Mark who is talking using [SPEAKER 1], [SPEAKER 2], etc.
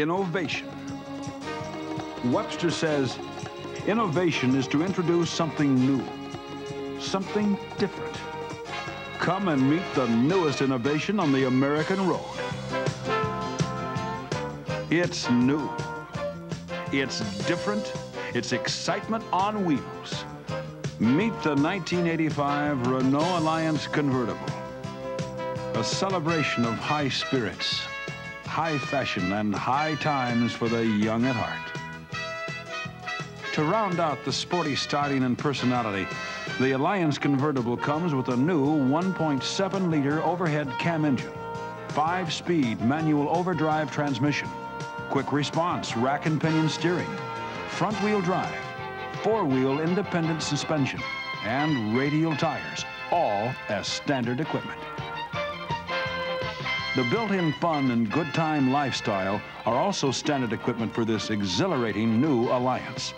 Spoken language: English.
[SPEAKER 1] innovation. Webster says, innovation is to introduce something new, something different. Come and meet the newest innovation on the American road. It's new. It's different. It's excitement on wheels. Meet the 1985 Renault Alliance convertible. A celebration of high spirits, high fashion, and high times for the young at heart. To round out the sporty styling and personality, the Alliance convertible comes with a new 1.7-liter overhead cam engine, five-speed manual overdrive transmission, quick response rack and pinion steering, front-wheel drive, four-wheel independent suspension, and radial tires, all as standard equipment. The built-in fun and good time lifestyle are also standard equipment for this exhilarating new Alliance.